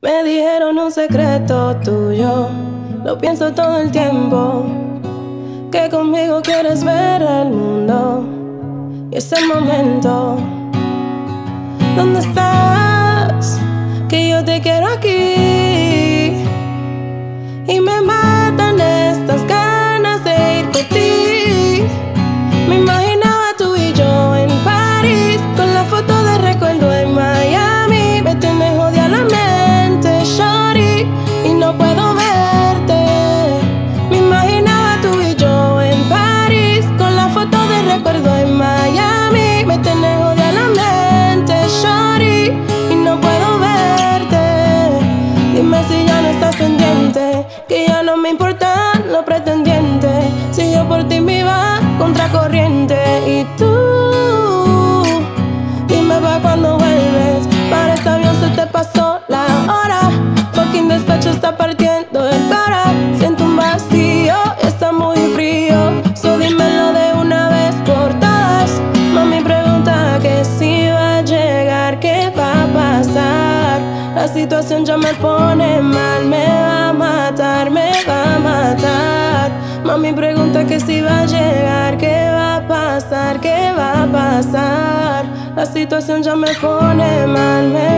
Me dijeron un secreto tuyo, lo pienso todo el tiempo. Que conmigo quieres ver el mundo. Y es el momento. ¿Dónde estás? Que yo te quiero aquí. Y me matan Dime si ya no estás pendiente, que ya no me importan los pretendientes. Si yo por ti me iba contra corriente y tú, dime va cuando vuelves. Para ese avión se te pasó la hora. Fucking despecho está partiendo el La situación ya me pone mal, me va a matar, me va a matar. Mami pregunta que si va a llegar, qué va a pasar, qué va a pasar. La situación ya me pone mal, me